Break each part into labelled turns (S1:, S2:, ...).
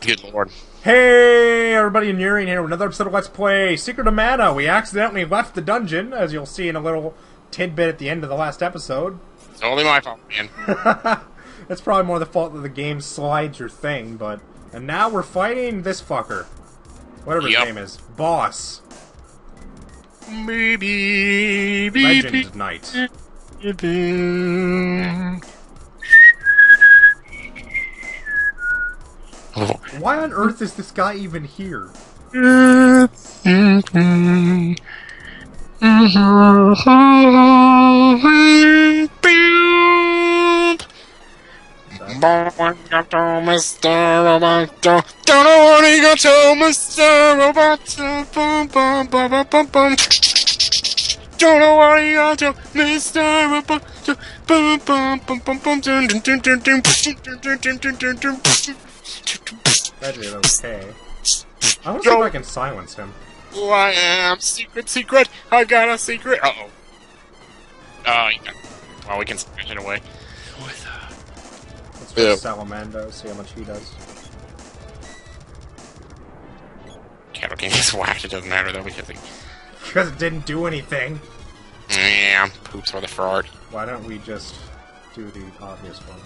S1: Good lord.
S2: Hey, everybody, Inurian here with another episode of Let's Play Secret of Mana. We accidentally left the dungeon, as you'll see in a little tidbit at the end of the last episode.
S1: It's only my fault, man.
S2: That's probably more the fault that the game slides your thing, but... And now we're fighting this fucker. Whatever
S1: Yep.
S2: his name is. Boss.
S1: Maybe.
S2: Legend Knight. Why on earth is this guy even here?
S1: Don't know what got to Mr.
S2: That is okay. I want to see if I can silence him.
S1: Who I am. Secret, secret. I got a secret. Uh oh. Uh, yeah. well, we can smash it away. With, uh,
S2: Let's
S1: Yeah.
S2: try Salamando, see how much he does.
S1: Kettlekin is whacked. It doesn't matter though because he,
S2: Because it didn't do anything.
S1: yeah, poops for the fraud.
S2: Why don't we just do the obvious one?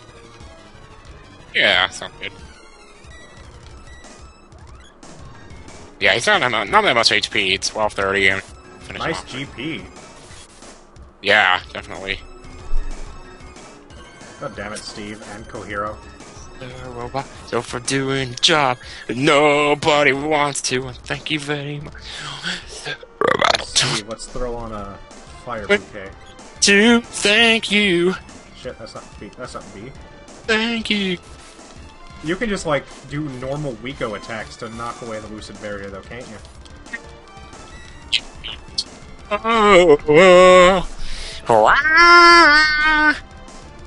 S1: Yeah, sounds good. Yeah, he's not not, not that much HP. It's twelve thirty and finish
S2: Nice. GP.
S1: Yeah, definitely.
S2: God damn it, Steve and Cohero.
S1: Robot, so for doing the job that nobody wants to. And thank you very much. Robot
S2: Steve, let's throw on a fire bouquet.
S1: to thank you,
S2: Shit, that's not B. That's not B.
S1: thank you.
S2: You can just like do normal Wiko attacks to knock away the lucid barrier, though, can't you?
S1: Oh, oh.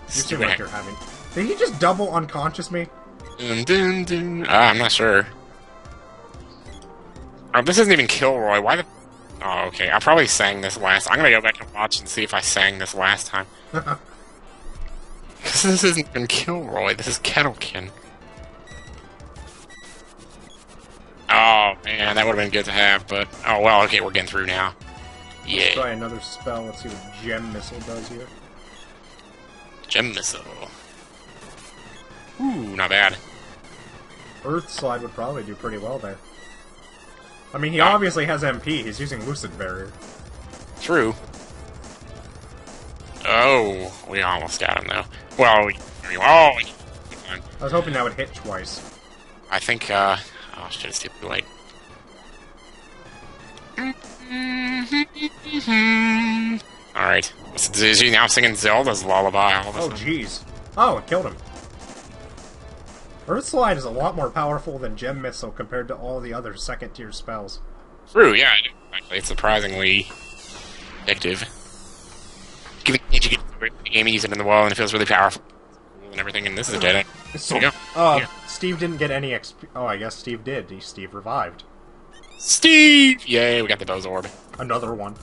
S2: You seem like you're having. Did he just double unconscious me?
S1: Dun, dun, dun. Ah, I'm not sure. Oh, this isn't even Kilroy. Why the? Oh, okay. I probably sang this last. I'm gonna go back and watch and see if I sang this last time. Because this isn't even Kilroy. This is Kettlekin. Oh man, that would have been good to have, but oh well. Okay, we're getting through now. Yeah,
S2: Try another spell. Let's see what Gem Missile does here.
S1: gem missile. Ooh, not bad.
S2: Earth Slide would probably do pretty well there. I mean, he
S1: Ah.
S2: obviously has MP. He's using Lucid Barrier.
S1: True. Oh, we almost got him though. Well, we, oh, we-
S2: I was hoping that would hit twice.
S1: I think. uh... Oh shit, it's too late. All right. Is he now singing Zelda's lullaby? All
S2: Oh,
S1: sudden?
S2: jeez. Oh, it killed him. Earth Slide is a lot more powerful than Gem Missile compared to all the other second tier spells.
S1: True. Yeah. it- Actually, it's surprisingly addictive. Giving you get the game, you use it in the wall, and it feels really powerful and everything. And this is a dead end.
S2: So, uh,
S1: Yeah.
S2: Steve didn't get any XP. Oh, I guess Steve did. He, Steve revived.
S1: Steve! Yay, we got the Bow's Orb.
S2: Another one.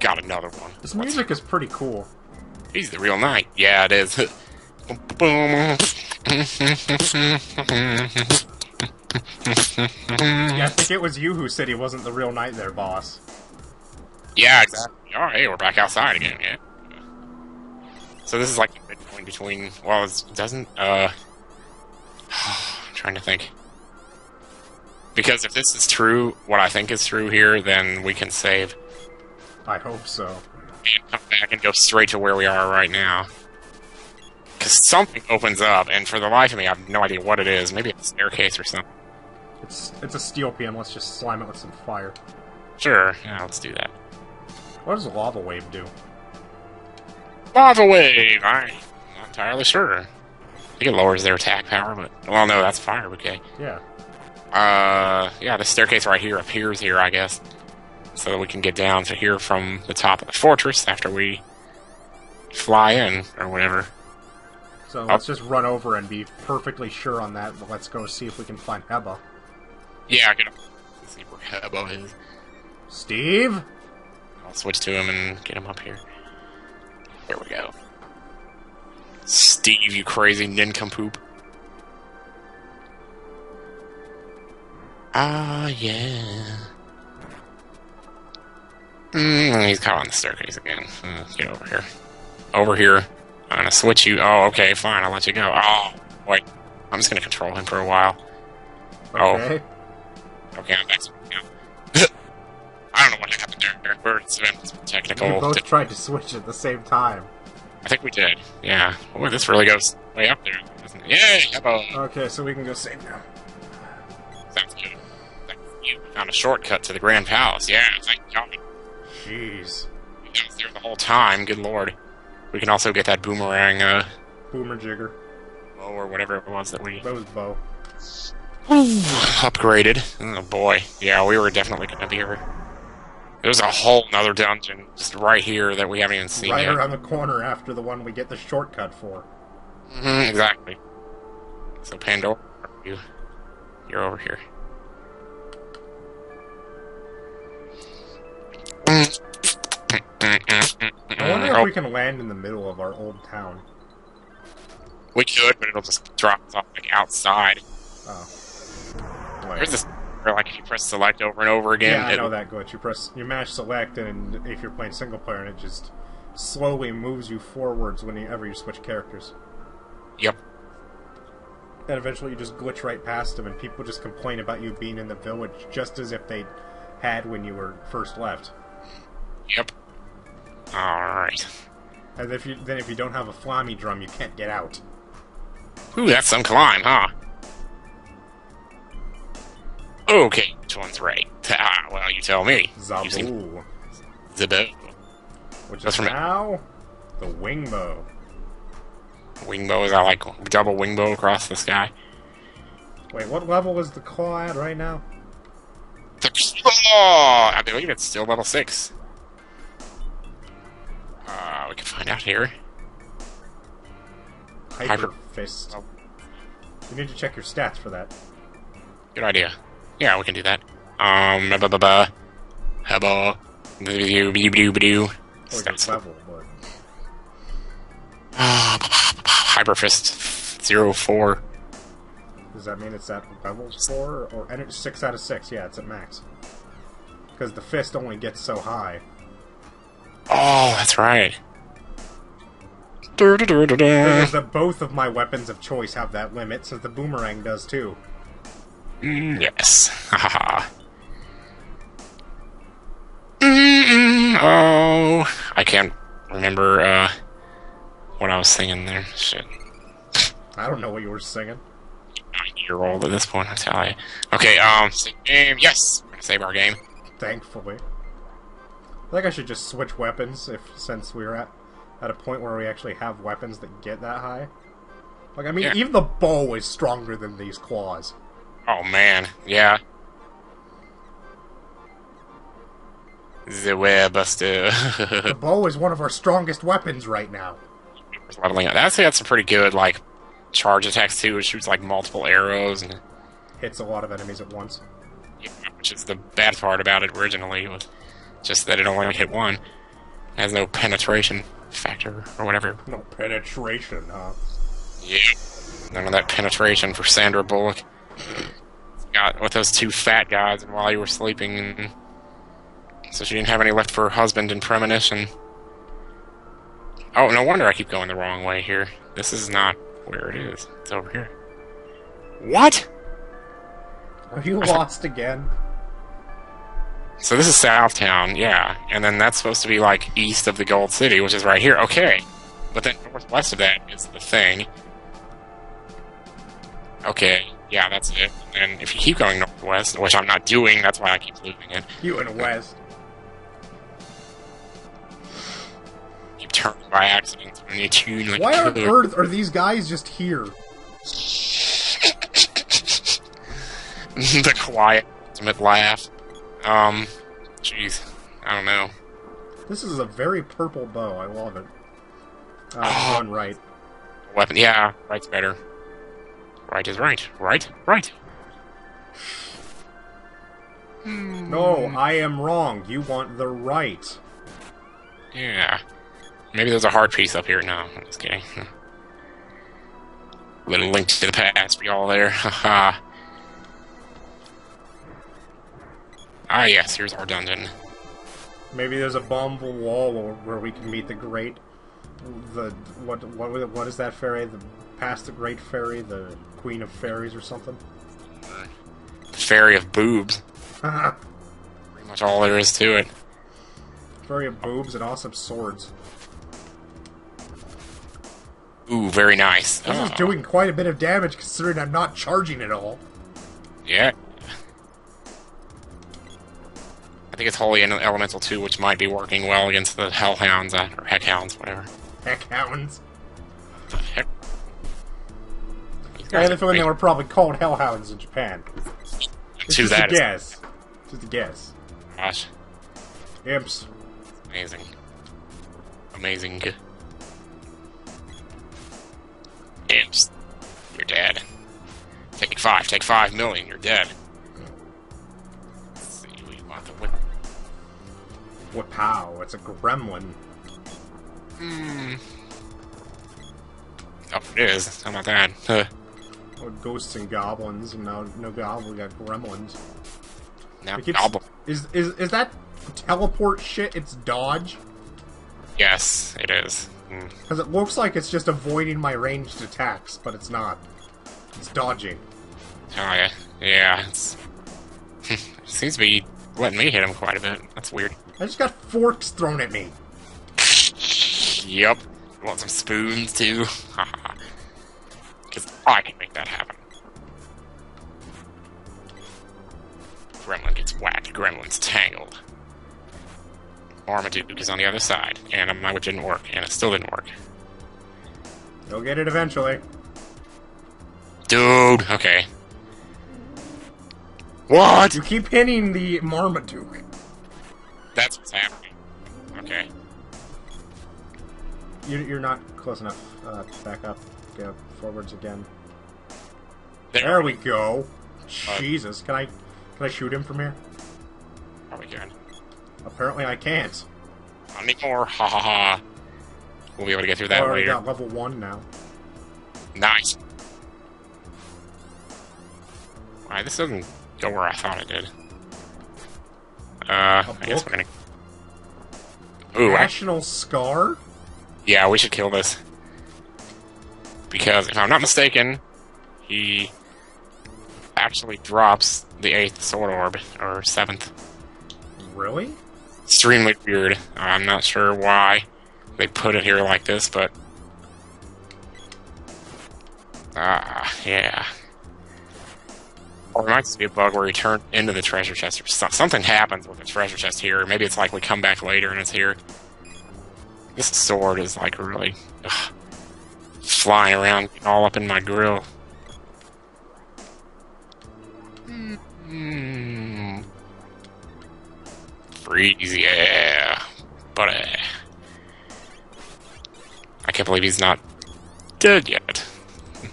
S1: Got another one.
S2: This music is pretty cool.
S1: He's the real knight. Yeah, it is.
S2: Yeah, I think it was you who said he wasn't the real knight there, boss.
S1: yeah, exactly. All right, we're back outside again. Yeah. So this is like the midpoint between. Well, it doesn't. Uh, I'm trying to think. Because if this is true, what I think is true here, then we can save
S2: I hope so.
S1: and come back and go straight to where we are right now. Because something opens up, and for the life of me, I have no idea what it is. Maybe it's a staircase or something.
S2: It's it's a steel PM. Let's just slime it with some fire.
S1: Sure, yeah, let's do that.
S2: What does a lava wave do?
S1: Lava wave! I'm not entirely sure. I think it lowers their attack power, but well, no, that's fire. Okay.
S2: Yeah.
S1: Uh, yeah, the staircase right here appears here, I guess, so that we can get down to here from the top of the fortress after we fly in or whatever.
S2: So let's just run over and be perfectly sure on that. But let's go see if we can find Heba.
S1: Yeah, him. Let's see where Hebo is.
S2: Steve?
S1: I'll switch to him and get him up here. There we go. Steve, you crazy nincompoop. Ah, yeah. Mm, he's caught on the staircase again. Uh, get over here. Over here. I'm gonna switch you. Oh, okay, fine. I'll let you go. Oh, wait. I'm just gonna control him for a while. Oh.
S2: Okay.
S1: Okay, I'm back. I don't know what happened there. We're it's technical.
S2: We both tried to switch at the same time.
S1: I think we did. Yeah. Oh, this really goes way up there? Yay! Hello.
S2: Okay, so we can go save now.
S1: Sounds good. Thank you. We found a shortcut to the Grand Palace. Yeah, thank God.
S2: Jeez.
S1: We was there the whole time. Good lord. We can also get that boomerang, uh,
S2: Boomer jigger.
S1: bow or whatever it was that we
S2: Rose bow.
S1: Ooh, upgraded. Oh boy. Yeah, we were definitely gonna be here. There's a whole nother dungeon just right here that we haven't even seen
S2: Right
S1: yet.
S2: around the corner after the one we get the shortcut for.
S1: hmm exactly. So Pandora, you, you're over here.
S2: I wonder if
S1: Oh,
S2: we can land in the middle of our old town.
S1: we could, but it'll just drop us off like outside.
S2: Oh.
S1: There's this like if you press select over and over again,
S2: yeah, I know that glitch. You press, you mash select, and if you're playing single player, and it just slowly moves you forwards whenever you switch characters.
S1: Yep.
S2: And eventually, you just glitch right past them, and people just complain about you being in the village, just as if they had when you were first left.
S1: Yep. Alright.
S2: And if you then if you don't have a Flammie drum, you can't get out.
S1: Ooh, that's some climb, huh? Okay, which one's right? Ah, well, you tell me. You seem-
S2: Zabu,
S1: Zabu.
S2: which
S1: That's
S2: is
S1: it.
S2: now the wing bow.
S1: Wingbow, is that like double wingbow across the sky?
S2: Wait, what level is the claw at right now?
S1: Oh, I believe it's still level 6. Uh, we can find out here.
S2: Hyper
S1: Hyper-
S2: fist.
S1: Oh.
S2: You need to check your stats for that.
S1: Good idea. Yeah, we can do that. Um, ba ba ba. Hubba. Hyperfist 04.
S2: does that mean it's at level four or and it's six out of six? Yeah, it's at max. Because the fist only gets so high.
S1: Oh, that's right.
S2: Because that both of my weapons of choice have that limit, since the boomerang does too.
S1: Mm, yes. Haha. Mm-mm. Oh, I can't remember uh, what I was singing there. Shit.
S2: I don't know what you were singing.
S1: Year old at this point, I tell you. Okay, um, save game. Yes, we're gonna save our game.
S2: Thankfully. I think I should just switch weapons if since we're at at a point where we actually have weapons that get that high. Like I mean,
S1: Yeah.
S2: even the bow is stronger than these claws.
S1: Oh man, yeah. The Werebuster.
S2: The bow is one of our strongest weapons right now.
S1: leveling up. That's that's a pretty good like charge attacks too. It shoots like multiple arrows, and
S2: Hits a lot of enemies at once.
S1: yeah, which is the bad part about it originally was just that it only hit one. It has no penetration factor or whatever.
S2: No penetration, huh?
S1: Yeah, none of that penetration for Sandra Bullock. Got with those two fat guys, and while you were sleeping, and so she didn't have any left for her husband in premonition. Oh, no wonder I keep going the wrong way here. This is not where it is. It's over here. What?
S2: Are you lost again?
S1: So this is Southtown, yeah, and then that's supposed to be like east of the Gold City, which is right here. Okay, but then northwest of that is the thing. Okay, yeah, that's it. And if you keep going northwest, which I'm not doing, that's why I keep losing it.
S2: You and West.
S1: Keep turning by accident when you tune like
S2: Why on earth are these guys just here?
S1: the quiet ultimate laugh. Um, jeez, I don't know.
S2: This is a very purple bow. I love it. Uh,
S1: Oh.
S2: right.
S1: Weapon, yeah, right's better. Right is right. Right, right.
S2: No, I am wrong. You want the right.
S1: Yeah. Maybe there's a hard piece up here. No, I'm just kidding. Little link to the past for y'all there. Haha. Ah, yes, here's our dungeon.
S2: Maybe there's a bumble wall where, where we can meet the great, the what what what is that fairy? The past the great fairy, the queen of fairies or something.
S1: The fairy of boobs. Pretty much all there is to it.
S2: fairy of boobs and awesome swords.
S1: Ooh, very nice.
S2: This is
S1: Oh,
S2: doing quite a bit of damage considering I'm not charging at all.
S1: Yeah. I think it's Holy Ele- Elemental 2, which might be working well against the Hellhounds, uh, or Heckhounds, whatever.
S2: Heck hounds.
S1: The heck?
S2: I had a feeling they were probably called hellhounds in Japan. It's just
S1: that
S2: a guess. Just a guess.
S1: Gosh,
S2: Imps.
S1: amazing. Amazing. Imps. You're dead. Take five, take five million, you're dead. Let's see, we want the whip.
S2: Wapow, it's a gremlin.
S1: Hmm. Oh, it is. How about that? Huh.
S2: Or ghosts and goblins, and now no goblin, we got gremlins.
S1: Now,
S2: keeps-
S1: Goblin.
S2: Is is is that teleport shit? It's dodge
S1: Yes, it is. Mm.
S2: Because it looks like it's just avoiding my ranged attacks, but it's not. It's dodging.
S1: Oh yeah, yeah. It's it seems to be letting me hit him quite a bit. That's weird.
S2: I just got forks thrown at me.
S1: Yep. You want some spoons too? Because I can Gets whacked. Gremlin's tangled. Marmaduke is on the other side, and my which didn't work, and it still didn't work.
S2: You'll get it eventually.
S1: Dude, okay. What?
S2: You keep hitting the Marmaduke.
S1: That's what's happening. Okay.
S2: You, you're not close enough. Uh, back up. Go forwards again. There we go. Jesus, can I can I shoot him from here?
S1: Probably can.
S2: Apparently I can't.
S1: Not anymore. Ha ha ha. We'll be able to get through that
S2: I already
S1: later.
S2: got level one now.
S1: Nice. Alright, this doesn't go where I thought it did. Uh, I guess we're gonna. Ooh, I-
S2: Scar.
S1: yeah, we should kill this. Because if I'm not mistaken, he actually drops the eighth sword orb or seventh.
S2: Really?
S1: Extremely weird. I'm not sure why they put it here like this, but ah, yeah. Or it might just be a bug where he turned into the treasure chest, or so- something happens with the treasure chest here. Maybe it's like we come back later and it's here. This sword is like really ugh, flying around all up in my grill. Mm. Freeze, yeah, buddy. I can't believe he's not dead yet.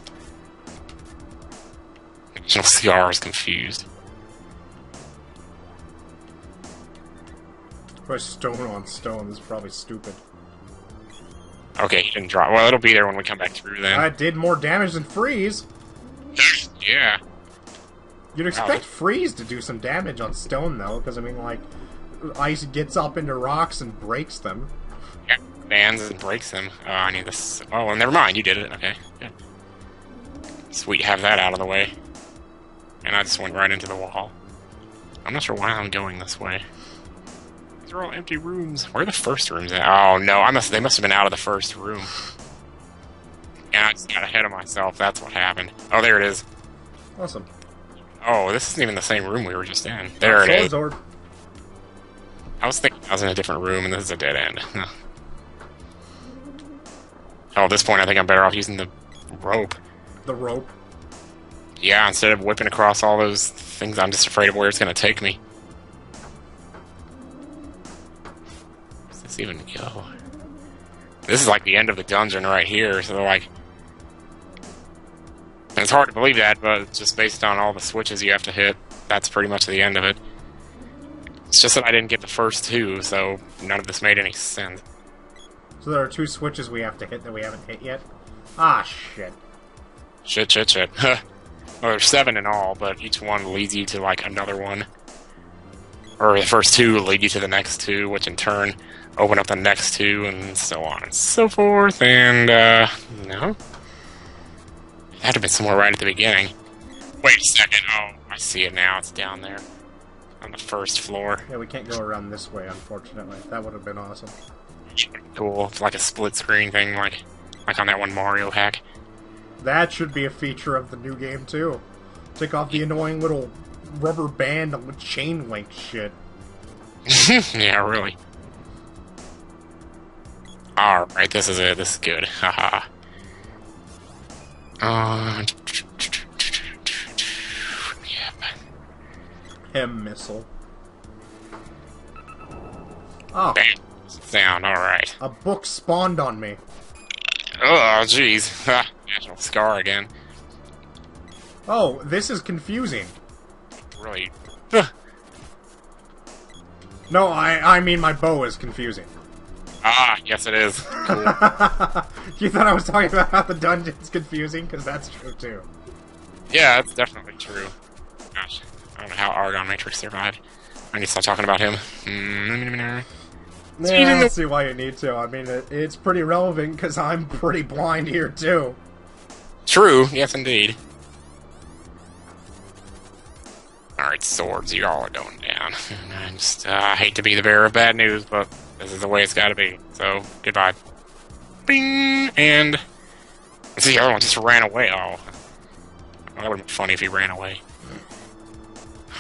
S1: National Scar is confused.
S2: Push stone on stone. This is probably stupid.
S1: Okay, he didn't drop. Well, it'll be there when we come back through then.
S2: I did more damage than freeze.
S1: yeah.
S2: You'd expect freeze to do some damage on stone though, because I mean, like, ice gets up into rocks and breaks them.
S1: yeah. Bands and breaks them. Oh, I need this. Oh, well, never mind. You did it. Okay. Good. Sweet, have that out of the way. And I just went right into the wall. I'm not sure why I'm going this way. These are all empty rooms. Where are the first rooms at? Oh no, I must. They must have been out of the first room. And I just got ahead of myself. That's what happened. Oh, there it is.
S2: Awesome.
S1: Oh, this isn't even the same room we were just in. There it is. I was thinking I was in a different room, and this is a dead end. oh, at this point, I think I'm better off using the rope.
S2: The rope.
S1: Yeah, instead of whipping across all those things, I'm just afraid of where it's going to take me. Where's this even go? This is like the end of the dungeon right here, so they're like. And It's hard to believe that, but just based on all the switches you have to hit, that's pretty much the end of it. It's just that I didn't get the first two, so none of this made any sense.
S2: So there are two switches we have to hit that we haven't hit yet. Ah, shit.
S1: Shit, shit, shit. well, there's seven in all, but each one leads you to like another one. or the first two lead you to the next two, which in turn open up the next two, and so on and so forth. And uh, no, it had to have been somewhere right at the beginning. Wait a second. Oh, I see it now. It's down there on the first floor.
S2: Yeah, we can't go around this way, unfortunately. That would have been awesome.
S1: Cool. It's like a split screen thing, like like on that one Mario hack.
S2: That should be a feature of the new game too. Take off the annoying little rubber band with chain link shit.
S1: yeah, really. Alright, this is it. This is good. Haha. Uh.
S2: Hem missile. Oh,
S1: Bam. Sound, alright.
S2: a book spawned on me.
S1: Oh, jeez. Ha, National Scar again.
S2: Oh, this is confusing.
S1: Really.
S2: No, I I mean my bow is confusing.
S1: Ah, yes it is. Cool.
S2: you thought I was talking about how the dungeon's confusing? Because that's true too.
S1: yeah, that's definitely true. Gosh, I don't know how Argon Matrix survived. I need to stop talking about him. Mm,
S2: Yeah, I don't see why you need to. I mean, it, it's pretty relevant because I'm pretty blind here too.
S1: True, yes indeed. Alright, swords, you all are going down. I just uh, hate to be the bearer of bad news, but this is the way it's gotta be. So, goodbye. Bing! And. See, the other one just ran away. Oh. That would have been funny if he ran away.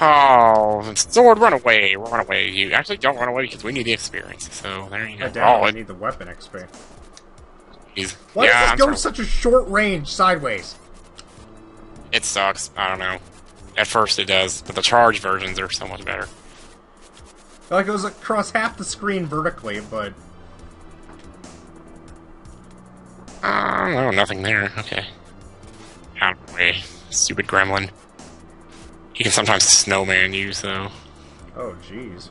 S1: Oh, sword, run away, run away. You actually don't run away because we need the experience. So, there you go.
S2: I doubt
S1: Oh,
S2: I need the weapon XP.
S1: he's-
S2: Why
S1: yeah,
S2: does this go
S1: sorry.
S2: such a short range sideways?
S1: It sucks. I don't know. At first it does, but the charge versions are so much better.
S2: Like it goes across half the screen vertically, but
S1: Uh, no, nothing there. Okay. Out of the way. Stupid gremlin. You can sometimes snowman you, so.
S2: oh jeez,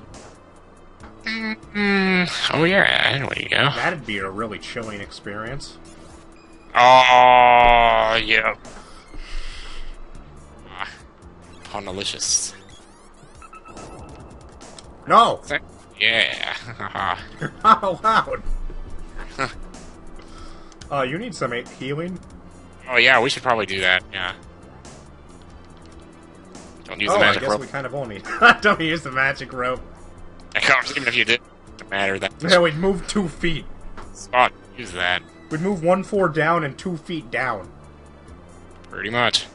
S1: Mm, oh, yeah, there you go.
S2: that'd be a really chilling experience.
S1: Oh, yeah. Ah, Pondelicious.
S2: No,
S1: Yeah.
S2: how loud? uh, you need some healing.
S1: oh, yeah, we should probably do that, yeah. Don't use
S2: oh,
S1: the magic rope.
S2: I guess
S1: rope.
S2: we kind of only don't use the magic rope.
S1: I can't even if you did, it matter. That
S2: Yeah, we'd move two feet.
S1: spot, use that.
S2: We'd move one floor down and two feet down.
S1: Pretty much.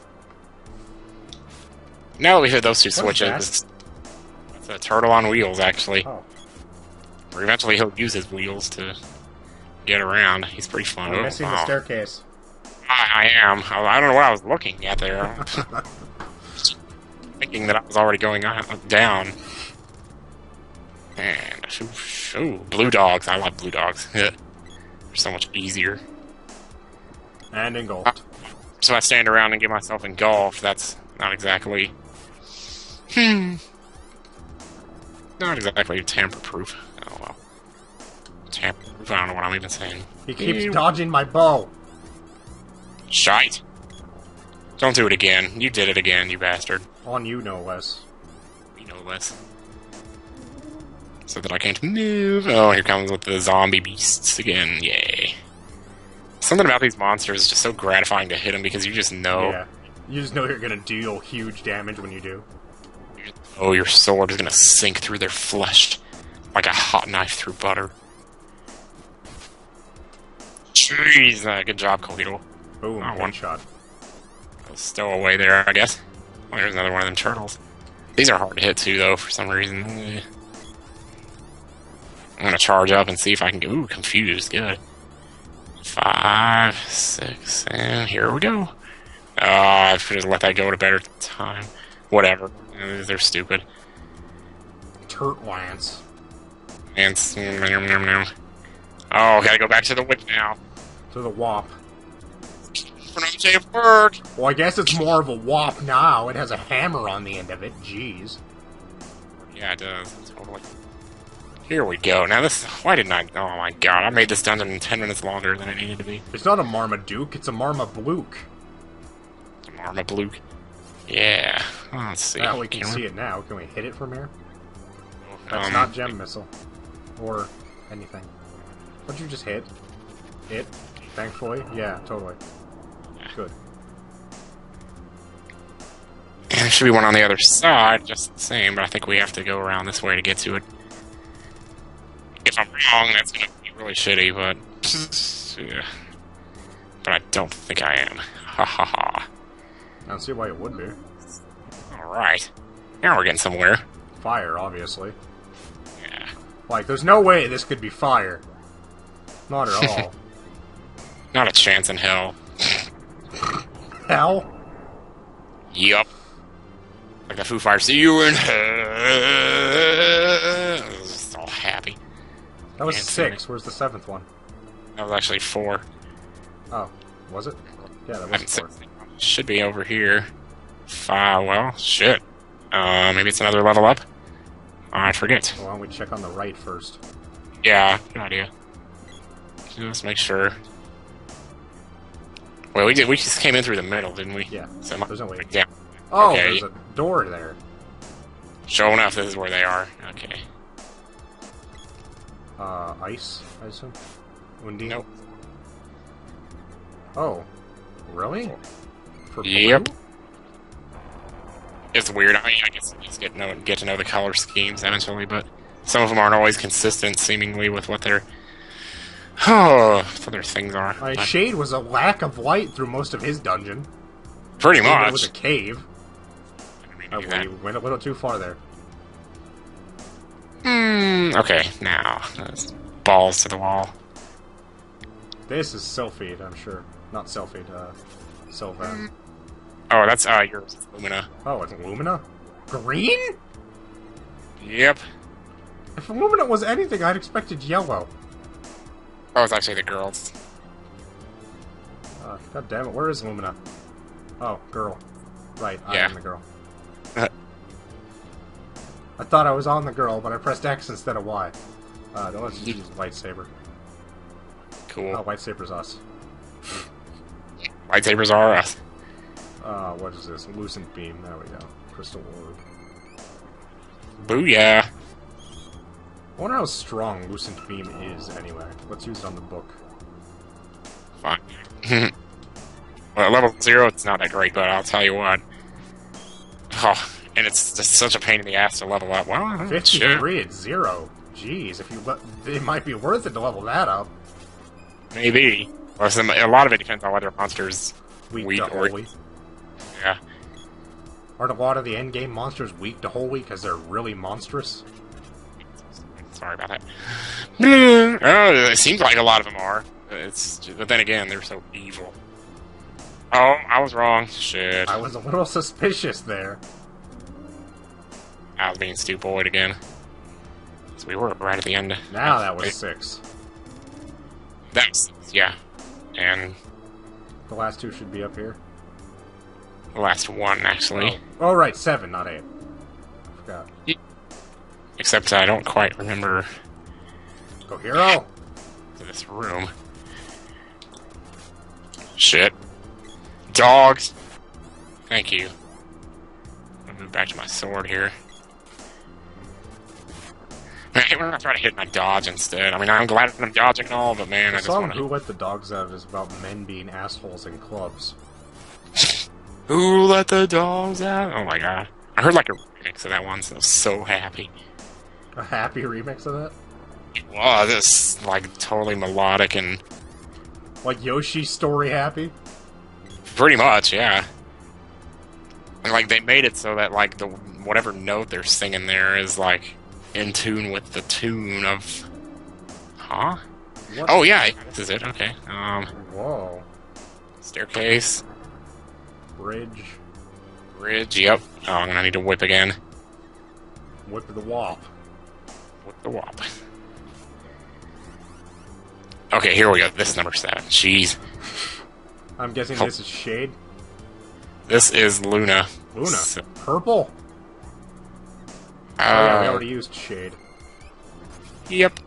S1: Now that we hit those two
S2: What is
S1: switches, it's a turtle on wheels, actually.
S2: Oh,
S1: Or eventually he'll use his wheels to get around. He's pretty fun.
S2: I'm
S1: Oh,
S2: missing the staircase.
S1: I, I am. I, I don't know what I was looking at there. Thinking that I was already going on, down. And, shoo, shoo, blue dogs. I like blue dogs. They're so much easier.
S2: And engulfed.
S1: So I stand around and get myself engulfed. That's not exactly. Hmm. Not exactly tamper proof. Oh well. Tamper proof. I don't know what I'm even saying.
S2: He keeps
S1: Ew.
S2: dodging my bow.
S1: Shite. Don't do it again. You did it again, you bastard.
S2: On you, no less.
S1: You know less. So that I can't move. Oh, here comes with the zombie beasts again. Yay. Something about these monsters is just so gratifying to hit them because you just know.
S2: Yeah. You just know you're gonna deal huge damage when you do.
S1: Oh, your sword is gonna sink through their flesh like a hot knife through butter. Jeez, uh, good job, Kohito.
S2: Boom,
S1: Oh, one-
S2: shot.
S1: Stow away there, I guess. Oh, there's another one of them turtles. These are hard to hit too, though, for some reason. I'm gonna charge up and see if I can get. Ooh, confused. Good. Five, six, and here we go. Oh, I should have let that go at a better time. Whatever. They're stupid.
S2: Turtlance.
S1: And s- nom, nom, nom. oh, gotta go back to the whip now.
S2: To the.
S1: Pronunciate a word.
S2: Well, I guess it's more of a WAP now. It has a hammer on the end of it. Jeez.
S1: Yeah, it does. Totally. Here we go. Now this. Why didn't I? Oh my god! I made this dungeon ten minutes longer than it needed to be.
S2: It's not a Marmaduke, it's a Marmabluke.
S1: Marmaduke. Yeah. Oh, let's see.
S2: Now we can
S1: Can
S2: see it now. Can we hit it from here? That's
S1: Um,
S2: not gem missile. Or anything. What'd you just hit? It? Thankfully? Yeah, totally. Good.
S1: There should be one on the other side, just the same, but I think we have to go around this way to get to it. If I'm wrong, that's gonna be really shitty, but. yeah. But I don't think I am. Ha ha ha.
S2: I don't see why it would be.
S1: Alright. Now we're getting somewhere.
S2: Fire, obviously.
S1: Yeah.
S2: Like, there's no way this could be fire. Not at all.
S1: Not a chance in hell.
S2: Hell?
S1: Yup. Like the Foo Fighters. See you in hell. All happy.
S2: That was six. Where's the seventh one?
S1: That was actually four.
S2: Oh, was it? Yeah, that was four.
S1: seen- Should be over here. Five. Well, shit. Uh, maybe it's another level up. I forget.
S2: Why don't we check on the right first?
S1: Yeah, good idea. Just make sure. Well, we did. We just came in through the middle, didn't we?
S2: Yeah.
S1: So
S2: There's no way.
S1: Yeah.
S2: Oh,
S1: Okay.
S2: there's a door there.
S1: Sure enough, this is where they are. Okay.
S2: Uh, ice, I assume? Undine?
S1: Nope.
S2: Oh. Really? For
S1: Yep. It's weird. I mean, I guess you just get to know get to know the color schemes eventually, but some of them aren't always consistent, seemingly, with what their oh, their things are.
S2: Uh,
S1: But
S2: Shade was a lack of light through most of his dungeon.
S1: pretty
S2: though It was a cave.
S1: I mean, do that.
S2: we went a little too far there.
S1: Hmm, okay, now balls to the wall.
S2: This is Sylphid, I'm sure. Not Sylphid, uh, Sylvan.
S1: Oh, that's uh yours, it's Lumina.
S2: Oh, it's Lumina? Green?
S1: Yep.
S2: If Lumina was anything, I'd expected yellow.
S1: Oh, it's actually the girls.
S2: Uh, God damn it, where is Lumina? Oh, girl. Right, I
S1: Yeah.
S2: am the girl. I thought I was on the girl, but I pressed X instead of Y. Uh, then let's just use lightsaber.
S1: Cool.
S2: Oh, lightsaber's us.
S1: Lightsabers are us.
S2: Uh, what is this? Lucent beam. There we go. Crystal orb.
S1: Booyah.
S2: I wonder how strong Lucent beam is, anyway. Let's use it on the book.
S1: Fine. well, at level zero, it's not that great, but I'll tell you what. Oh, and it's just such a pain in the ass to level up. Well, shit.
S2: 53 at zero. Jeez, if you le- it might be worth it to level that up.
S1: Maybe. Well, some, a lot of it depends on whether monsters
S2: Weak,
S1: weak or
S2: holy.
S1: Yeah.
S2: Aren't a lot of the endgame monsters weak to week because they're really monstrous?
S1: Sorry about that. oh, it seems like a lot of them are. It's, but then again, they're so evil. Oh, I was wrong. Shit.
S2: I was a little suspicious there.
S1: I was being stupid again. So we were right at the end.
S2: Now that was
S1: Wait,
S2: six.
S1: That's yeah. And
S2: The last two should be up here.
S1: Last one actually.
S2: Oh, oh right, seven, not eight. I forgot.
S1: Except I don't quite remember
S2: Go hero!
S1: To this room. Shit. Dogs. Thank you. I'll move back to my sword here. We're gonna try to hit my dodge instead. I mean, I'm glad I'm dodging and all, but man, I
S2: The
S1: just
S2: song
S1: want
S2: Who. Let the Dogs Out is about men being assholes in clubs.
S1: Who let the dogs out? Oh my god! I heard like a remix of that once. I was so happy.
S2: A happy remix of that?
S1: It was it's like totally melodic and
S2: Like Yoshi's story happy?
S1: Pretty much, yeah. And like they made it so that like the whatever note they're singing there is like in tune with the tune of. Huh?
S2: What?
S1: Oh yeah, this is it. Okay. Um,
S2: Whoa.
S1: staircase,
S2: Bridge.
S1: bridge. Yep. Oh, I'm gonna need to whip again.
S2: Whip the Wop.
S1: Whip the wop. Okay, here we go. This number seven. Jeez.
S2: I'm guessing
S1: Oh.
S2: this is Shade.
S1: This is Luna.
S2: Luna.
S1: So-
S2: Purple? Oh yeah, we
S1: Uh,
S2: already used Shade.
S1: yep.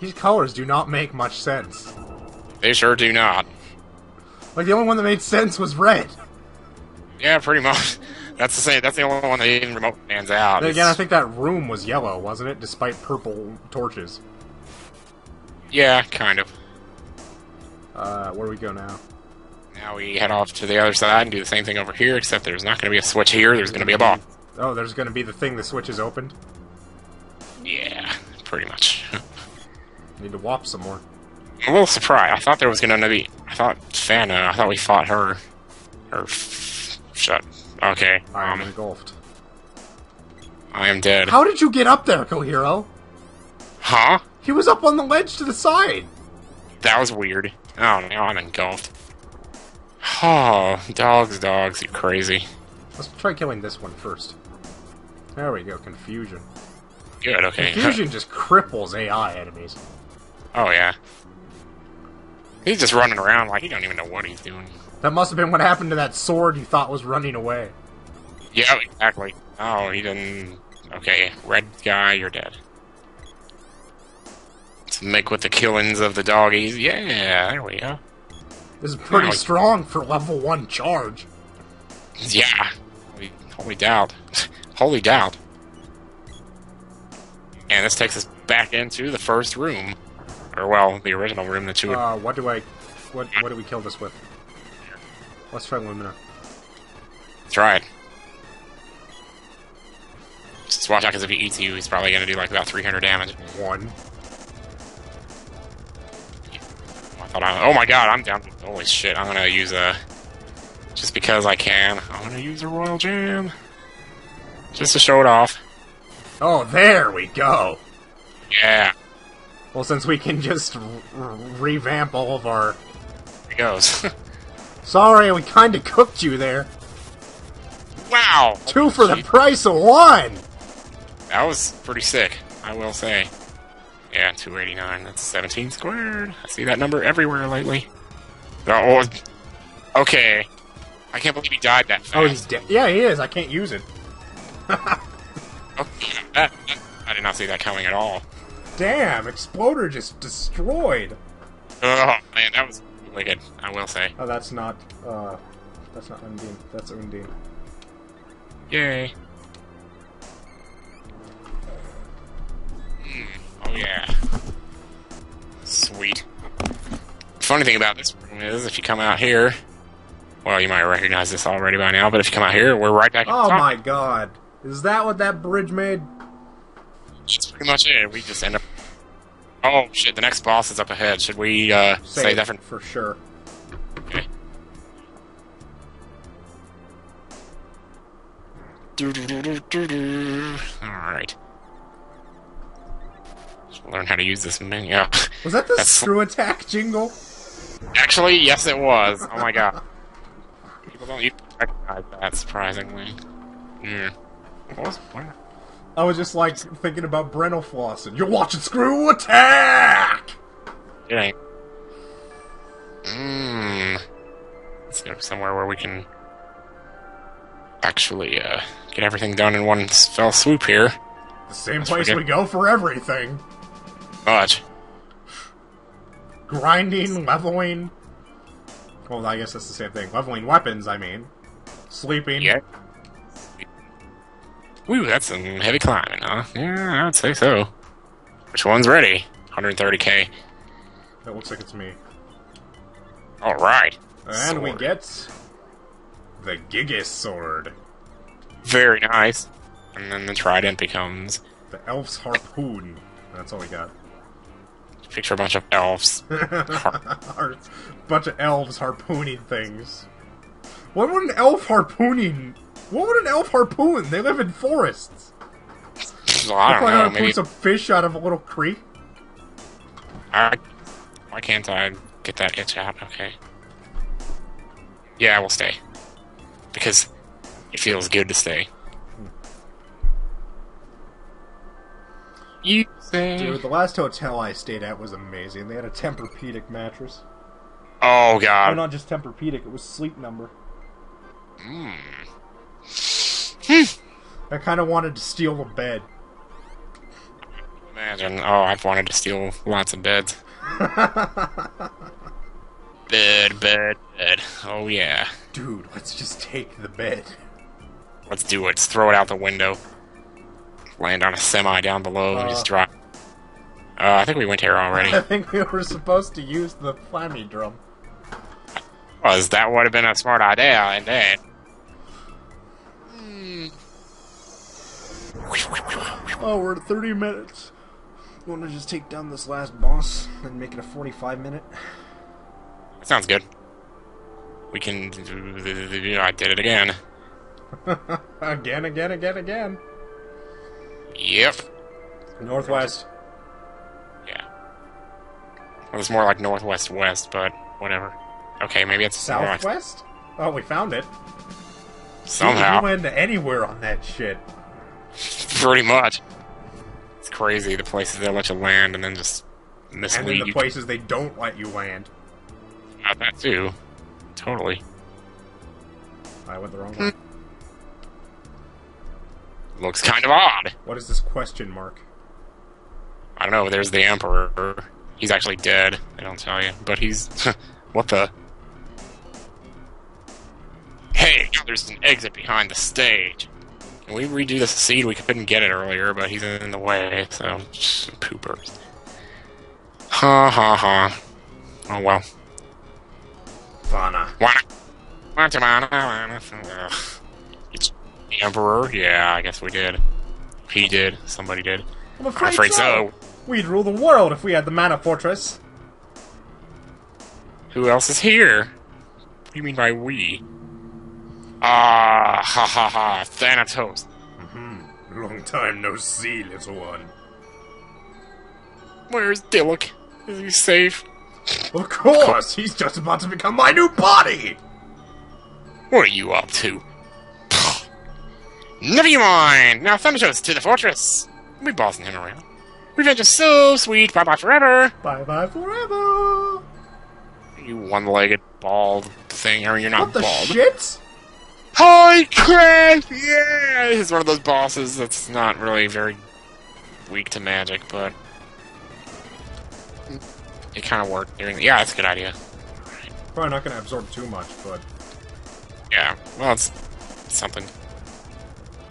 S2: These colors do not make much sense.
S1: They sure do not.
S2: Like the only one that made sense was red.
S1: Yeah, pretty much. That's the same. That's the only one that even remote stands out.
S2: Then again, I think that room was yellow, wasn't it? Despite purple torches.
S1: Yeah, kind of.
S2: Uh, where do we go now?
S1: Now we head off to the other side and do the same thing over here, except there's not going to be a switch here. There's going to be a ball.
S2: Oh, there's going to be the thing the switch is opened.
S1: Yeah, pretty much.
S2: Need to whop some more.
S1: I'm a little surprised. I thought there was going to be. I thought Fana. I thought we fought her. Her. F- shut. Okay.
S2: I am
S1: Um,
S2: engulfed.
S1: I am dead.
S2: How did you get up there, Cohero?
S1: Huh?
S2: He was up on the ledge to the side.
S1: That was weird. Oh, now I'm engulfed. Oh, dogs, dogs, you crazy.
S2: Let's try killing this one first. There we go, confusion.
S1: Good, okay.
S2: Confusion just cripples AI enemies.
S1: oh, yeah. He's just running around like he don't even know what he's doing.
S2: That must have been what happened to that sword you thought was running away.
S1: Yeah, exactly. Oh, he didn't. Okay, red guy, you're dead. Let's make with the killings of the doggies. Yeah, there we go.
S2: This is pretty
S1: Wow.
S2: strong for level 1 charge.
S1: Yeah. Holy, holy doubt. holy doubt. And this takes us back into the first room. Or, well, the original room that you would.
S2: Uh, what do I... What, what do we kill this with? Let's try Lumina.
S1: try it. Just watch out, because if he eats you, he's probably going to do like about 300 damage.
S2: One.
S1: I thought I, oh my god, I'm down. Holy shit, I'm gonna use a. Just because I can, I'm gonna use a Royal Jam. Just to show it off.
S2: Oh, there we go!
S1: Yeah,
S2: Well, since we can just revamp all of our...
S1: it goes.
S2: Sorry, we kinda cooked you there.
S1: wow!
S2: Two for the price of one!
S1: That was pretty sick, I will say. Yeah, 289, that's 17 squared. I see that number everywhere lately. Oh, okay. I can't believe he died that oh, fast.
S2: Oh, he's dead. Yeah, he is. I can't use it.
S1: Okay, that, that- I did not see that coming at all.
S2: Damn, Exploder just destroyed.
S1: Oh, man, that was wicked, I will say.
S2: Oh, that's not, uh, that's not Undine. That's Undine.
S1: Yay. Hmm. Oh yeah. Sweet. Funny thing about this room is, if you come out here, well, you might recognize this already by now, but if you come out here, we're right back.
S2: Oh my god. Is that what that bridge made?
S1: That's pretty much it. We just end up. Oh shit! The next boss is up ahead. Should we uh, say that for?
S2: for sure.
S1: Okay. All right. Learn how to use this menu.
S2: Was that the
S1: That's-
S2: screw attack jingle?
S1: Actually, yes, it was. Oh my god. People don't even recognize that, surprisingly. Yeah. What was what?
S2: I was just like thinking about Brennel Flossen. You're watching Screw Attack!
S1: It ain't. Mmm. Let's go somewhere where we can actually uh, get everything done in one fell swoop here.
S2: The same
S1: That's
S2: place we go for everything.
S1: But
S2: Grinding, leveling. Well, I guess that's the same thing. Leveling weapons, I mean. Sleeping.
S1: yeah. Woo, that's some heavy climbing, huh? Yeah, I would say so. Which one's ready? 130k.
S2: That looks like it's me.
S1: All right.
S2: And we get the Gigas Sword.
S1: Very nice. And then the trident becomes
S2: The Elf's Harpoon. That's all we got.
S1: picture a bunch of elves.
S2: Our bunch of elves harpooning things. What would an elf harpooning? What would an elf harpoon? They live in forests.
S1: I don't know.
S2: harpoon
S1: Maybe
S2: some fish out of a little creek.
S1: I, why can't I get that itch out? Okay. Yeah, I will stay because it feels good to stay. You say?
S2: Dude, the last hotel I stayed at was amazing. They had a Tempur-Pedic mattress.
S1: Oh god.
S2: not just Tempur-Pedic, it was Sleep Number.
S1: Mm.
S2: I kind of wanted to steal the bed.
S1: Imagine. Oh, I've wanted to steal lots of beds. Bed, bed, bed. Oh yeah.
S2: Dude, let's just take the bed.
S1: Let's do it. Let's throw it out the window. Land on a semi down below and
S2: Uh.
S1: just drop. Uh, I think we went here already.
S2: I think we were supposed to use the Flammie drum.
S1: Was that would have been a smart idea, indeed. Hmm.
S2: Oh, we're at 30 minutes. Want to just take down this last boss and make it a 45 minute?
S1: Sounds good. We can. I did it again.
S2: again, again, again, again.
S1: Yep.
S2: Northwest.
S1: Yeah. Well, it's more like northwest west, but whatever. Okay, maybe it's north.
S2: Southwest? Oh, we found it.
S1: Somehow,
S2: You went anywhere on that shit.
S1: Pretty much. It's crazy the places they let you land and then just
S2: And
S1: mislead
S2: in the places they don't let you land.
S1: About that too. Totally.
S2: I went the wrong hmm. way.
S1: Looks kind of odd.
S2: What is this question mark?
S1: I don't know. There's the emperor. He's actually dead. They don't tell you, but he's what the. Hey, there's an exit behind the stage. Can we redo the seed? We couldn't get it earlier, but he's in the way, so poopers. Ha ha ha. Oh well. Ugh. It's the emperor. Yeah, I guess we did. He did. Somebody did.
S2: I'm
S1: I'm
S2: afraid,
S1: afraid so.
S2: We'd rule the world if we had the Mana Fortress.
S1: Who else is here? What do you mean by we? Ah, ha ha ha, Thanatos. Mm-hmm.
S2: Long time no see, little one.
S1: Where's Dyluck? Is he safe?
S2: Of course, he's just about to become my new body!
S1: What are you up to? Never you mind! Now Thanatos to the fortress! We bossing him around. Revenge is so sweet, bye bye forever!
S2: Bye bye forever!
S1: You one legged bald thing, or you're not
S2: What the
S1: bald.
S2: shit?
S1: Holy crap! Yeah! He's one of those bosses that's not really very weak to magic, but it kind of worked during. Yeah, that's a good idea.
S2: Probably not gonna absorb too much, but
S1: Yeah, well, it's something.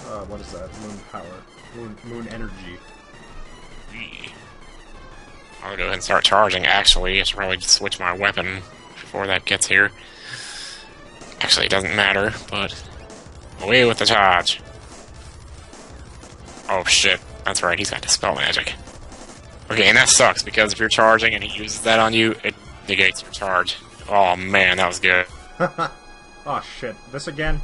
S2: uh, what is that? Moon power, moon moon energy.
S1: I'm gonna go ahead and start charging. Actually, I should probably just switch my weapon before that gets here. Actually, it doesn't matter, but away with the charge. Oh shit, that's right. He's got dispel magic. Okay, and that sucks because if you're charging and he uses that on you, it negates your charge. Oh man, that was good.
S2: oh shit! This again?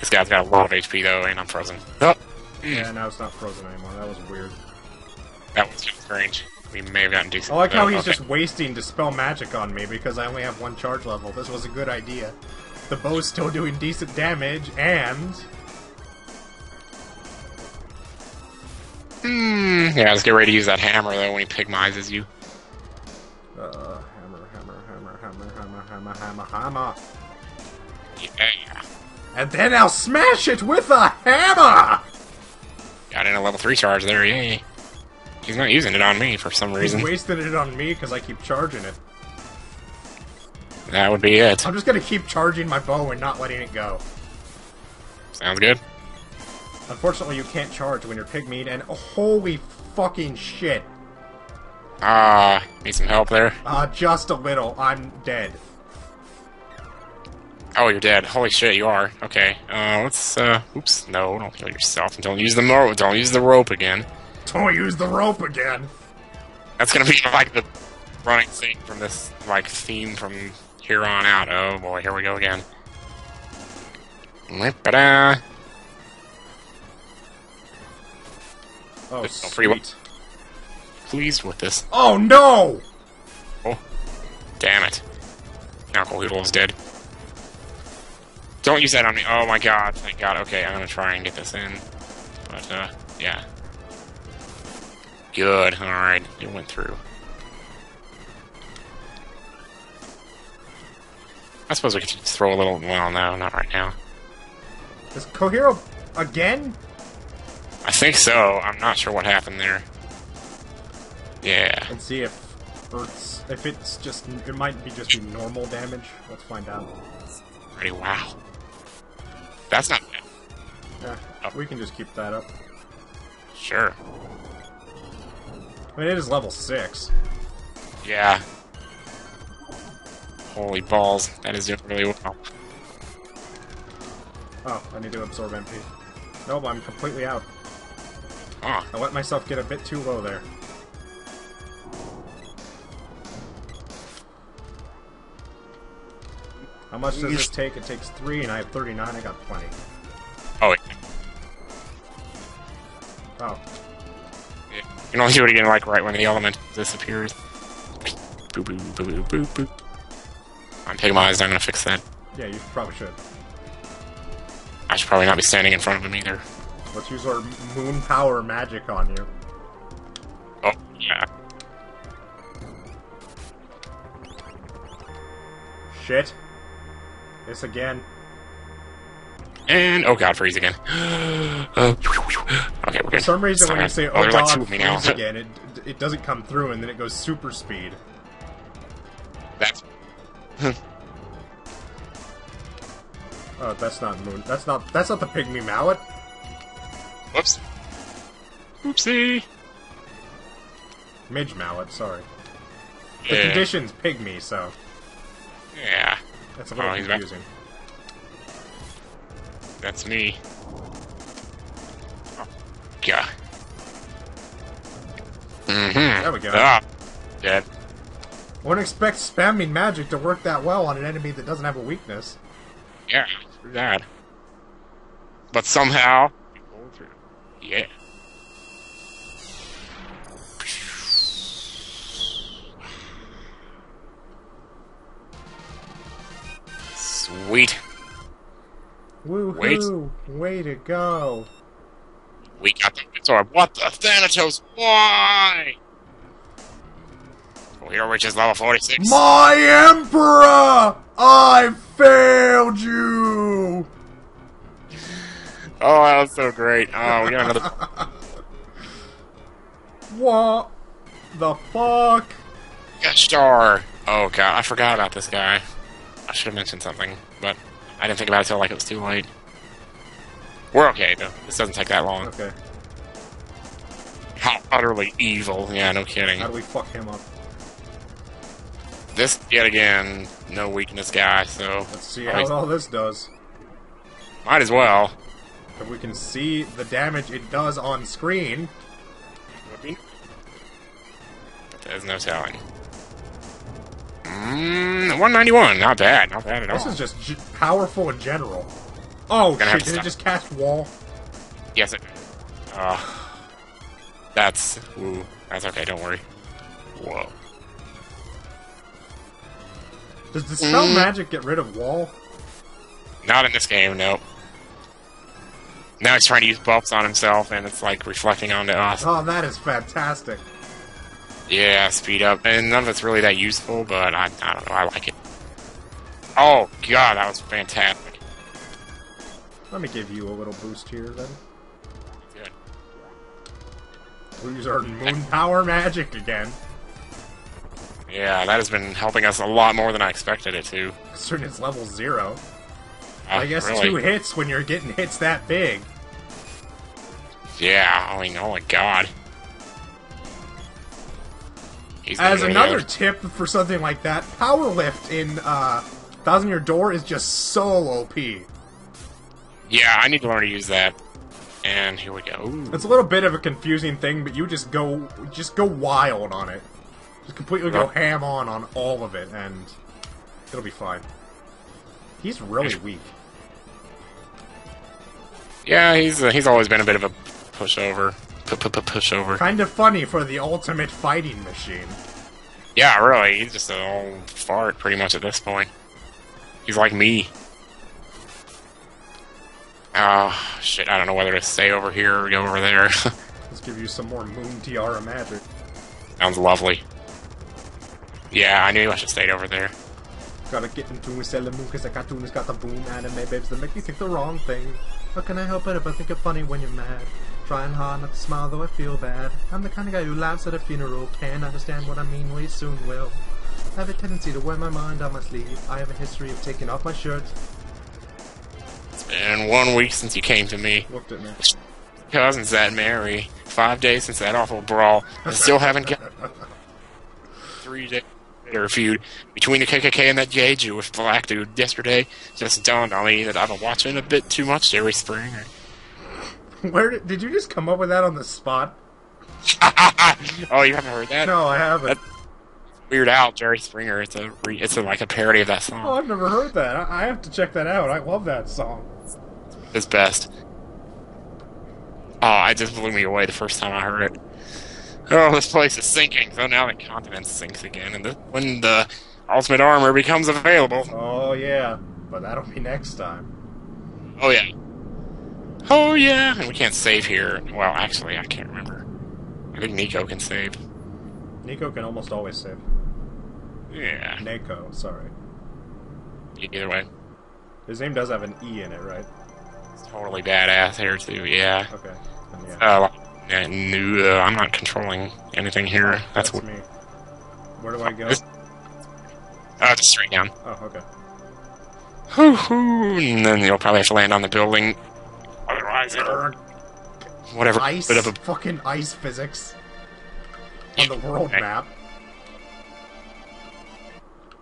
S1: This guy's got a lot of HP though, and I'm frozen. Oh,
S2: Yeah, now it's not frozen anymore. That was weird.
S1: that was just strange. We may have gotten decent.
S2: I like how he's
S1: okay.
S2: just wasting dispel magic on me because I only have one charge level. This was a good idea. The bow's still doing decent damage, and
S1: Hmm. Yeah, let's get ready to use that hammer though when he pigmizes you.
S2: uh, hammer, hammer, hammer, hammer, hammer, hammer, hammer, hammer.
S1: Yeah.
S2: And then I'll smash it with a hammer!
S1: Got in a level 3 charge there, yay. He's not using it on me for some reason.
S2: He's wasting it on me because I keep charging it.
S1: That would be it.
S2: I'm just gonna keep charging my bow and not letting it go.
S1: Sounds good.
S2: Unfortunately, you can't charge when you're pygmeat, and holy fucking shit.
S1: Ah, need some help there?
S2: Uh, just a little. I'm dead.
S1: Oh, you're dead. Holy shit, you are. Okay, uh, let's, uh, oops, no, don't kill yourself, and don't use the mo- don't use the rope again.
S2: Don't use the rope again.
S1: That's gonna be like the running thing from this, like, theme from here on out. Oh boy, here we go again.
S2: Oh,
S1: one.
S2: sweet.
S1: Pleased with this.
S2: Oh no!
S1: Oh, damn it. Knuckle Hoodle is dead. Don't use that on me. Oh my god, thank god. Okay, I'm gonna try and get this in. But, uh, yeah. Good, alright. It went through. I suppose we could just throw a little. Well, no, not right now.
S2: Is Cohero again?
S1: I think so. I'm not sure what happened there. Yeah.
S2: Let's see if Earth's. If it's just. It might be just normal damage. Let's find out.
S1: Pretty wow. That's not bad.
S2: Yeah,
S1: Oh.
S2: we can just keep that up.
S1: Sure.
S2: I mean, it is level 6.
S1: Yeah. Holy balls. That is doing really well.
S2: Oh, I need to absorb MP. Nope, I'm completely out.
S1: Huh.
S2: I let myself get a bit too low there. How much does this take? It takes 3, and I have 39. I got plenty.
S1: Oh, wait.
S2: Oh,
S1: You can only do it again, like, right when the element disappears. Boop, boop, boop, boop, boop, boop. I'm taking my eyes, I'm gonna fix that.
S2: yeah, you probably should.
S1: I should probably not be standing in front of him either.
S2: Let's use our moon power magic on you.
S1: Oh, yeah.
S2: Shit. This again.
S1: And, oh god, freeze again. Uh, okay, we're
S2: For some reason, when you say,
S1: Oh,
S2: oh
S1: like
S2: god,
S1: of me now.
S2: freeze again, it, it doesn't come through, and then it goes super speed.
S1: That's...
S2: Oh, that's not moon. That's not, that's not the pygmy mallet.
S1: Whoops. Oopsie.
S2: Midge mallet, sorry. The
S1: Yeah.
S2: condition's pygmy, so
S1: yeah.
S2: that's a little
S1: Oh, he's back.
S2: confusing.
S1: That's me. Oh, God. Mm-hmm.
S2: There we go.
S1: Ah, dead.
S2: Wouldn't expect spamming magic to work that well on an enemy that doesn't have a weakness.
S1: Yeah, that. But somehow, we pulled through. Yeah.
S2: Woohoo! Way to go!
S1: We got the Victor. What the Thanatos? Why? Oh, hero reaches level 46.
S2: My Emperor! I failed you!
S1: Oh, that was so great. Oh, we got another.
S2: What the fuck?
S1: star. Oh god, I forgot about this guy. I should have mentioned something, but I didn't think about it till like it was too late. We're okay though. This doesn't take that long.
S2: Okay,
S1: How utterly evil. Yeah, no kidding.
S2: how do we fuck him up?
S1: This yet again, no weakness guy. So
S2: Let's see how all this does.
S1: might as well.
S2: If we can see the damage it does on screen.
S1: There's no telling. Mm, 191. Not bad. Not bad at
S2: This
S1: all.
S2: is just powerful in general. Oh
S1: Gonna
S2: shit, did it just cast wall?
S1: Yes, it. Uh, that's. Ooh, that's okay. Don't worry. Whoa.
S2: Does Dispel
S1: Mm.
S2: Magic get rid of wall?
S1: Not in this game, nope. Now he's trying to use buffs on himself, and it's like reflecting onto us.
S2: Oh, that is fantastic.
S1: Yeah, speed up. And none of it's really that useful, but I, I don't know, I like it. Oh, god, that was fantastic.
S2: Let me give you a little boost here then.
S1: Good.
S2: Use our moon power magic again.
S1: Yeah, that has been helping us a lot more than I expected it to.
S2: Considering it's level zero.
S1: Uh,
S2: I guess
S1: really.
S2: two hits when you're getting hits that big.
S1: Yeah, I mean, oh my god. He's
S2: As another tip for something like that, Power Lift in uh, Thousand Year Door is just so OP.
S1: Yeah, I need to learn to use that. And here we go. Ooh.
S2: It's a little bit of a confusing thing, but you just go just go wild on it. Just completely go
S1: Oh.
S2: ham on on all of it, and it'll be fine. He's really weak.
S1: Yeah, he's uh, he's always been a bit of a pushover. Pushover.
S2: Kind of funny for the ultimate fighting machine.
S1: Yeah, really. He's just an old fart, pretty much at this point. He's like me. Oh, shit. I don't know whether to stay over here or go over there.
S2: Let's give you some more Moon Tiara magic.
S1: Sounds lovely. Yeah, I knew I should stay over there.
S2: Gotta get into Sailor Moon cause that cartoon has got the boom anime babes that make you think the wrong thing. How can I help it if I think it funny when you're mad? Trying hard not to smile though I feel bad. I'm the kind of guy who laughs at a funeral. Can't understand what I mean, we soon will. I have a tendency to wear my mind on my sleeve. I have a history of taking off my shirt.
S1: It's been been one week since you came to me.
S2: Looked at me.
S1: Cousins that Mary. Five days since that awful brawl. I still haven't got three days later feud between the KKK and that gay Jewish black dude yesterday. Just dawned on me that I've been watching a bit too much Jerry Springer.
S2: Where did, did you just come up with that on the spot?
S1: oh, you haven't heard that?
S2: No, I haven't.
S1: That- Weird Al, Jerry Springer. It's a re- it's a, like a parody of that song. Oh.
S2: I've never heard that. I, I have to check that out. I love that song.
S1: It's best. Oh, it just blew me away the first time I heard it. Oh, this place is sinking. So now the continent sinks again, and the, when the ultimate armor becomes available,
S2: Oh yeah, but that'll be next time.
S1: oh yeah, oh yeah, and we can't save here. Well, actually, I can't remember. I think Nico can save.
S2: Nico can almost always save.
S1: Yeah,
S2: Nico, sorry.
S1: either way,
S2: His name does have an E in it, right?
S1: it's totally badass here too. Yeah.
S2: Okay. Then yeah.
S1: Uh, uh, I'm not controlling anything here. That's, what.
S2: me. Where do I go?
S1: Uh, just straight down.
S2: Oh, okay.
S1: Hoo hoo, and then you'll probably have to land on the building. Otherwise, whatever
S2: Ice,
S1: bit of a
S2: fucking ice physics on the world
S1: Okay.
S2: map.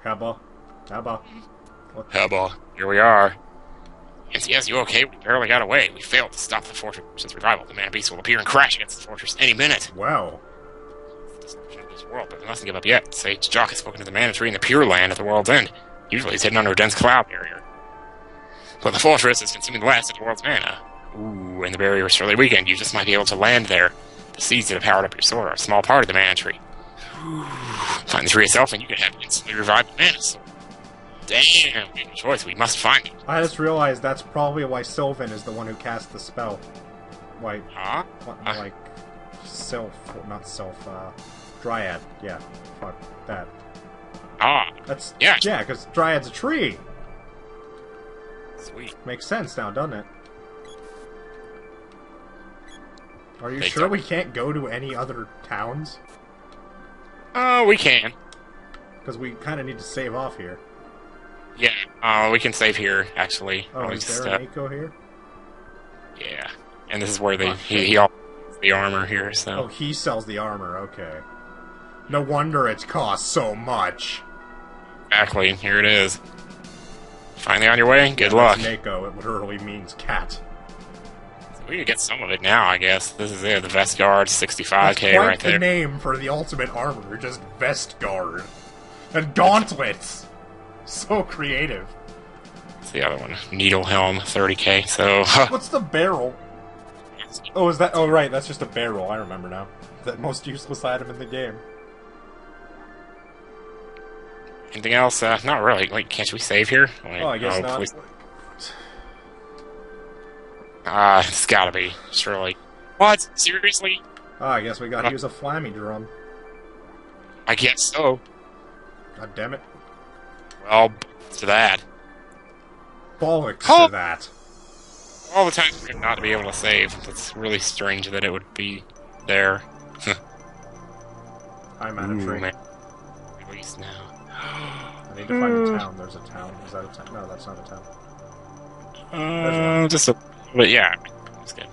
S2: Haba, Haba.
S1: hubble. Here we are. Yes, yes, you okay? We barely got away. We failed to stop the fortress's revival. The man beast will appear and crash against the fortress any minute.
S2: Wow.
S1: Destruction of this world, but we mustn't give up yet. Sage Joch has spoken to the man tree in the Pure Land at the world's end. Usually he's hidden under a dense cloud barrier. But the fortress is consuming the last of the world's mana. Ooh, and the barrier is surely weakened. You just might be able to land there. The seeds that have powered up your sword are a small part of the mana tree. Ooh. Find the tree itself, and you can have instantly revived the mana sword. Damn, we have no choice. We must find it.
S2: I just realized that's probably why Sylvan is the one who cast the spell. Why,
S1: Huh?
S2: what,
S1: Uh.
S2: like, self, not self, uh, Dryad. Yeah, fuck that.
S1: Ah,
S2: That's,
S1: Yeah.
S2: yeah, because Dryad's a tree.
S1: sweet.
S2: Makes sense now, doesn't it? Are you
S1: Big
S2: sure
S1: time.
S2: we can't go to any other towns?
S1: Oh, we can.
S2: Because we kind of need to save off here.
S1: Yeah, uh, we can save here, actually.
S2: Oh, is there
S1: uh,
S2: an Eco here?
S1: Yeah, and this is where they
S2: Oh,
S1: he, he all the armor here. so...
S2: Oh, he sells the armor, okay. No wonder it's cost so much.
S1: exactly, here it is. Finally on your way. Good
S2: That's
S1: luck.
S2: Neko, it literally means cat.
S1: We can get some of it now, I guess. This is it. The vest guard, 65k
S2: quite
S1: right
S2: the
S1: there.
S2: name for the ultimate armor, just vest guard. And gauntlets! So creative.
S1: It's the other one, needle helm, 30k. So
S2: What's the barrel? Oh, is that? Oh, right, that's just a barrel. I remember now. The most useless item in the game.
S1: anything else? Uh, not really. Like, can't we save here? Wait,
S2: Oh, I guess not.
S1: please. Ah, it's gotta be surely. What? Seriously?
S2: Oh, I guess we gotta use a Flammie drum.
S1: I guess so.
S2: God damn it.
S1: Well, to that.
S2: Bollocks
S1: Oh.
S2: to that.
S1: All the time for him not to be able to save. It's really strange that it would be there.
S2: I'm out
S1: of
S2: tree.
S1: man. At least now.
S2: I need to find a town. There's a town. Is that a town? No, that's not a town.
S1: Uh, just a, but yeah, it's good.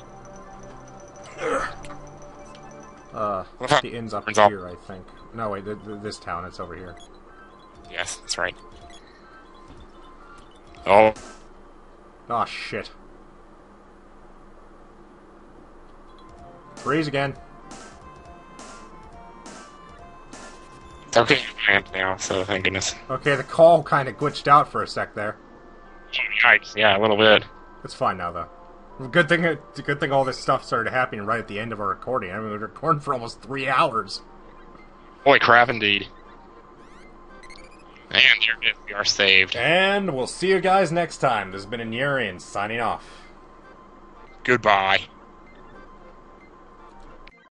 S2: Uh, the inn's up
S1: Turns off.
S2: here, I think. No, wait, th- th- this town, it's over here.
S1: Yes, that's right. Oh,
S2: Oh shit. Freeze again.
S1: it's okay. I am now, so thank goodness.
S2: Okay, the call kind of glitched out for a sec there.
S1: Yikes! Yeah, a little bit.
S2: It's fine now, though. Good thing. It's a good thing all this stuff started happening right at the end of our recording. I mean, we were recording for almost three hours.
S1: Holy crap, indeed. And there it is. We are saved.
S2: And we'll see you guys next time. This has been Inurian signing off.
S1: Goodbye.